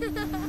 Ha ha ha!